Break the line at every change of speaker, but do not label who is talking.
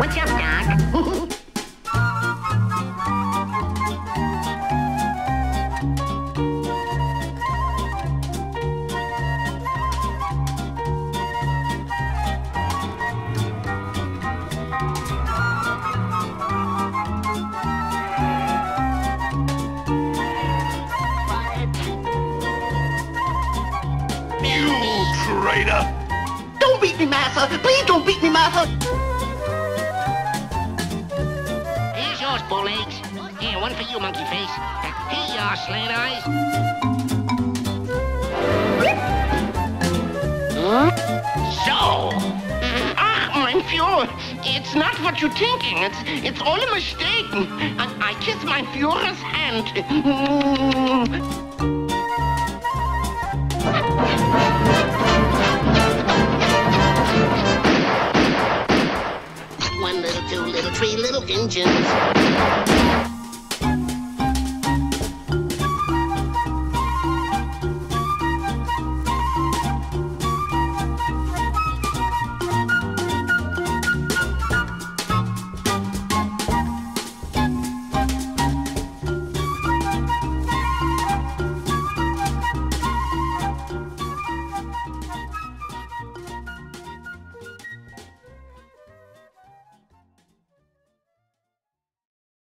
What's up, Doc?
You traitor!
Don't beat me, Master! Please don't beat me, Master!
Yours, bull. Here, one for you, monkey face. Here you are, slant eyes.
So! Ah, mein Führer, it's not what you're thinking. It's, it's all a mistake. I, I kiss my Führer's hand.
little two, little three, little engines.